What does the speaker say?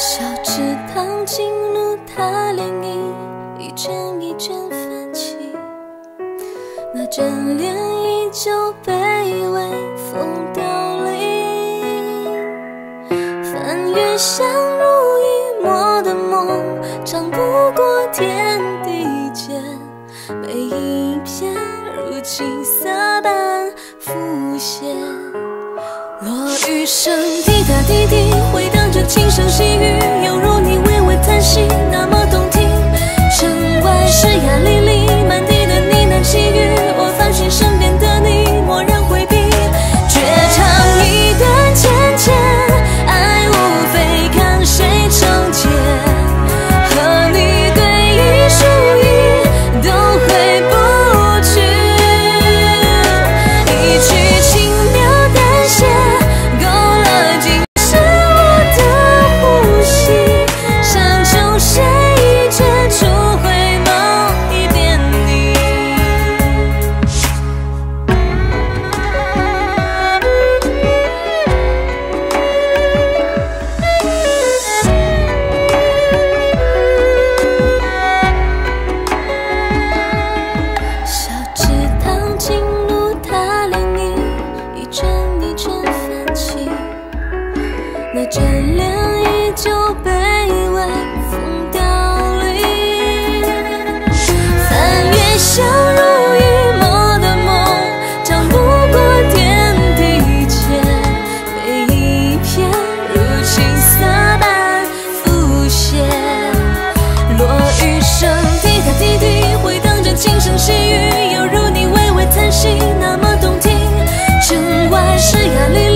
小池塘进入它涟漪，一阵一阵泛起，那眷恋依旧被微风凋零。翻越相濡以沫的梦，长不过天地间，每一片如青色般浮现。落雨声滴答滴滴，回荡着轻声细语，犹如。的眷恋依旧被微风凋零。翻越相濡以沫的梦，长不过天地间，每一片如青涩般浮现。落雨声滴答滴滴，回荡着轻声细语，犹如你微微叹息，那么动听。城外是雅丽。